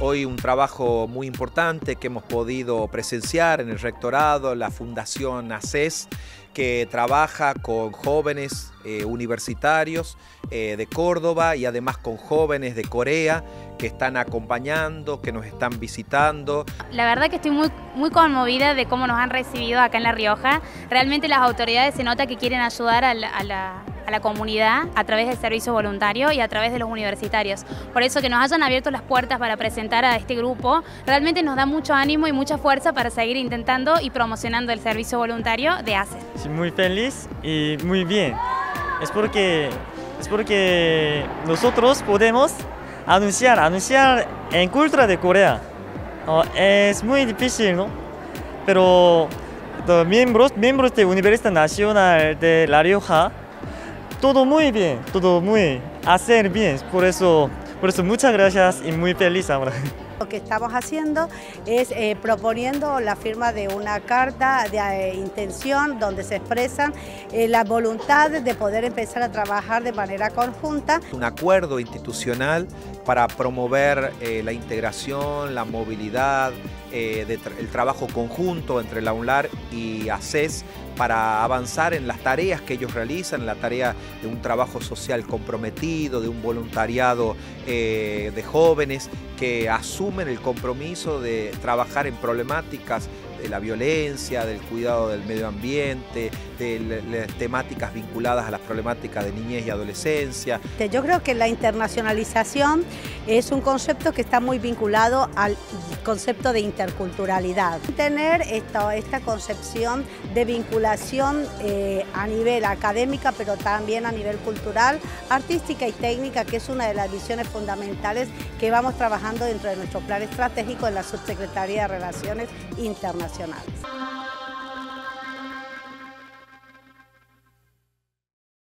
Hoy un trabajo muy importante que hemos podido presenciar en el rectorado, la Fundación ACES, que trabaja con jóvenes eh, universitarios eh, de Córdoba y además con jóvenes de Corea que están acompañando, que nos están visitando. La verdad que estoy muy, muy conmovida de cómo nos han recibido acá en La Rioja. Realmente las autoridades se nota que quieren ayudar a la a la comunidad a través del servicio voluntario y a través de los universitarios. Por eso que nos hayan abierto las puertas para presentar a este grupo, realmente nos da mucho ánimo y mucha fuerza para seguir intentando y promocionando el servicio voluntario de ACE. Estoy muy feliz y muy bien. Es porque, es porque nosotros podemos anunciar, anunciar en cultura de Corea. Oh, es muy difícil, ¿no? Pero los miembros, miembros de Universidad Nacional de La Rioja todo muy bien, todo muy hacer bien. Por eso, por eso muchas gracias y muy feliz ahora. Lo que estamos haciendo es eh, proponiendo la firma de una carta de eh, intención donde se expresan eh, las voluntades de poder empezar a trabajar de manera conjunta. Un acuerdo institucional para promover la integración, la movilidad, el trabajo conjunto entre la UNLAR y ACES para avanzar en las tareas que ellos realizan, la tarea de un trabajo social comprometido, de un voluntariado de jóvenes que asumen el compromiso de trabajar en problemáticas de la violencia, del cuidado del medio ambiente, de las temáticas vinculadas a las problemáticas de niñez y adolescencia. Yo creo que la internacionalización es un concepto que está muy vinculado al concepto de interculturalidad. Tener esta, concepción de vinculación eh, a nivel académica, pero también a nivel cultural, artística y técnica, que es una de las visiones fundamentales que vamos trabajando dentro de nuestro plan estratégico en la Subsecretaría de Relaciones Internacionales. relacionadas.